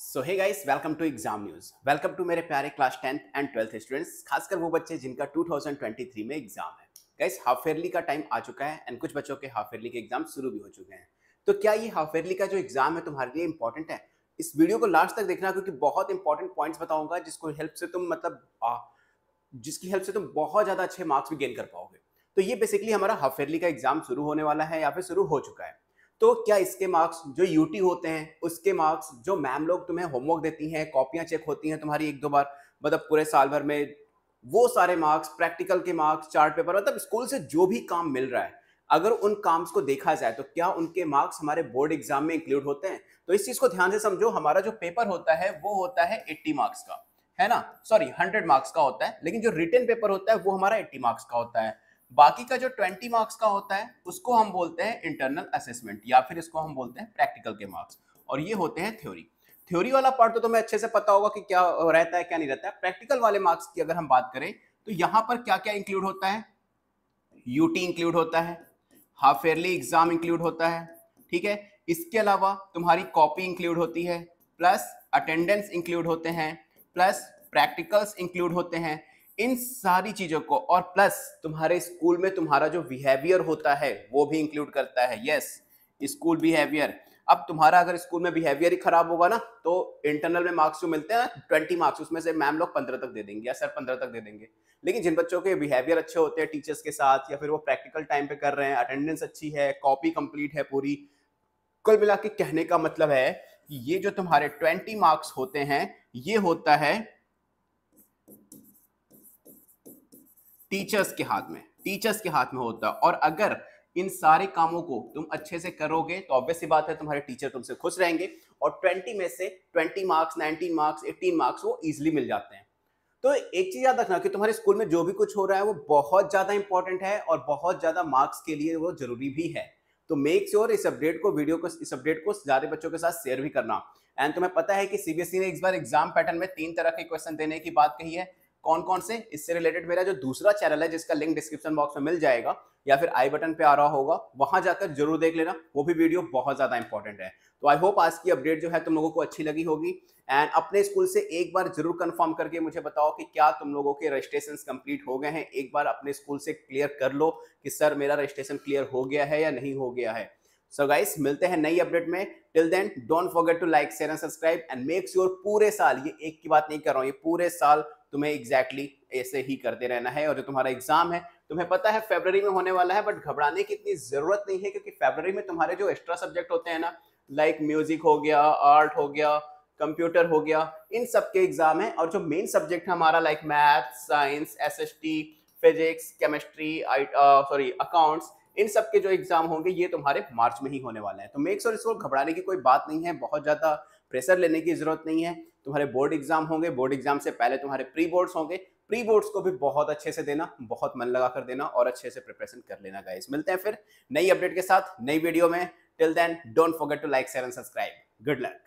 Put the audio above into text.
So hey guys welcome to exam news welcome to मेरे प्यारे class tenth and twelfth students खासकर वो बच्चे जिनका 2023 में एग्ज़ाम है। गाइस हाफ़ ईयरली का टाइम आ चुका है एंड कुछ बच्चों के हाफ़ ईयरली के एग्ज़ाम शुरू भी हो चुके हैं। तो क्या ये हाफ़ ईयरली का जो एग्ज़ाम है तुम्हारे लिए इंपॉर्टेंट है? इस वीडियो को लास्ट तक देखना क्योंकि बहुत इंपॉर्टेंट पॉइंट्स बताऊँगा जिसको हेल्प से तुम मतलब आ, जिसकी हेल्प से तुम बहुत ज़्यादा अच्छे मार्क्स भी गेन कर पाओगे। तो ये बेसिकली हमारा हाफ़ ईयरली का एग्ज़ाम शुरू होने वाला है या फिर शुरू हो चुका है। तो क्या इसके मार्क्स जो यूटी होते हैं, उसके मार्क्स जो मैम लोग तुम्हें होमवर्क देती हैं कॉपियाँ चेक होती हैं तुम्हारी एक दो बार मतलब पूरे साल भर में, वो सारे मार्क्स प्रैक्टिकल के मार्क्स चार्ट पेपर मतलब स्कूल से जो भी काम मिल रहा है, अगर उन काम को देखा जाए तो क्या उनके मार्क्स हमारे बोर्ड एग्ज़ाम में इंक्लूड होते हैं? तो इस चीज़ को ध्यान से समझो, हमारा जो पेपर होता है, वो होता है एट्टी मार्क्स का, है ना? सॉरी हंड्रेड मार्क्स का होता है, लेकिन जो रिटर्न पेपर होता है, वो हमारा एट्टी मार्क्स का होता है। बाकी का जो 20 मार्क्स का होता है, उसको हम बोलते हैं इंटरनल असेसमेंट या फिर इसको हम बोलते हैं प्रैक्टिकल के मार्क्स और ये होते हैं थ्योरी थ्योरी वाला पार्ट तो तुम्हें अच्छे से पता होगा कि क्या रहता है, क्या नहीं रहता है। प्रैक्टिकल वाले मार्क्स की अगर हम बात करें तो यहाँ पर क्या क्या इंक्लूड होता है? यूटी इंक्लूड होता है हाफ़ ईयरली एग्ज़ाम इंक्लूड होता है, ठीक है? इसके अलावा तुम्हारी कॉपी इंक्लूड होती है प्लस अटेंडेंस इंक्लूड होते हैं प्लस प्रैक्टिकल्स इंक्लूड होते हैं। इन सारी चीज़ों को, और प्लस तुम्हारे स्कूल में तुम्हारा जो बिहेवियर होता है, वो भी इंक्लूड करता है। यस स्कूल बिहेवियर अब तुम्हारा अगर स्कूल में बिहेवियर ही खराब होगा ना तो इंटरनल में मार्क्स जो मिलते हैं ट्वेंटी मार्क्स उसमें से मैम लोग पंद्रह तक दे देंगे, या सर पंद्रह तक दे देंगे। लेकिन जिन बच्चों के बिहेवियर अच्छे होते हैं टीचर्स के साथ, या फिर वो प्रैक्टिकल टाइम पे कर रहे हैं अटेंडेंस अच्छी है कॉपी कंप्लीट है पूरी, कुल मिला के कहने का मतलब है कि ये जो तुम्हारे ट्वेंटी मार्क्स होते हैं, ये होता है टीचर्स के हाथ में टीचर्स के हाथ में होता है। और अगर इन सारे कामों को तुम अच्छे से करोगे तो ऑब्वियस बात है, तुम्हारे टीचर तुमसे खुश रहेंगे और 20 में से 20 मार्क्स 19 मार्क्स 18 मार्क्स वो इजीली मिल जाते हैं। तो एक चीज़ याद रखना कि तुम्हारे स्कूल में जो भी कुछ हो रहा है, वो बहुत ज़्यादा इंपॉर्टेंट है और बहुत ज़्यादा मार्क्स के लिए वो ज़रूरी भी है। तो मेक श्योर इस अपडेट को वीडियो को, इस अपडेट को ज़्यादा बच्चों के साथ शेयर भी करना। एंड तुम्हें पता है कि सीबीएसई e ने इस बार एग्ज़ाम पैटर्न में तीन तरह के क्वेश्चन देने की बात कही है। कौन कौन से? इससे रिलेटेड मेरा जो दूसरा चैनल है, जिसका लिंक डिस्क्रिप्शन बॉक्स में मिल जाएगा, या फिर आई बटन पे आ रहा होगा, वहाँ जाकर ज़रूर देख लेना। वो भी वीडियो बहुत ज़्यादा इंपॉर्टेंट है। तो आई होप आज की अपडेट जो है तुम लोगों को अच्छी लगी होगी। एंड अपने स्कूल से एक बार ज़रूर कंफर्म करके मुझे बताओ कि क्या तुम लोगों के रजिस्ट्रेशन कंप्लीट हो गए हैं। एक बार अपने स्कूल से क्लियर कर लो कि, सर, मेरा रजिस्ट्रेशन क्लियर हो गया है या नहीं हो गया है? सो गाइस मिलते हैं नई अपडेट में. Till then don't forget to like share and subscribe and make sure पूरे साल, ये एक की बात नहीं कर रहा हूँ, ये पूरे साल तुम्हें एग्जैक्टली exactly ऐसे ही करते रहना है और जो तुम्हारा एग्ज़ाम है, तुम्हें पता है फेबर में होने वाला है बट घबराने की इतनी ज़रूरत नहीं है क्योंकि फेबर में तुम्हारे जो एक्स्ट्रा सब्जेक्ट होते हैं ना लाइक म्यूज़िक हो गया आर्ट हो गया कंप्यूटर हो गया, इन सब के एग्ज़ाम है और जो मेन सब्जेक्ट है हमारा like math science S S T physics chemistry sorry accounts इन सब के जो एग्ज़ाम होंगे, ये तुम्हारे मार्च में ही होने वाले हैं। तो मेक श्योर इसको घबराने की कोई बात नहीं है, बहुत ज़्यादा प्रेशर लेने की ज़रूरत नहीं है। तुम्हारे बोर्ड एग्ज़ाम होंगे बोर्ड एग्ज़ाम से पहले तुम्हारे प्री बोर्ड्स होंगे। प्री बोर्ड्स को भी बहुत अच्छे से देना, बहुत मन लगा कर देना और अच्छे से प्रिपरेशन कर लेना गाइस मिलते हैं फिर नई अपडेट के साथ, नई वीडियो में। Till then don't forget to like share and subscribe good luck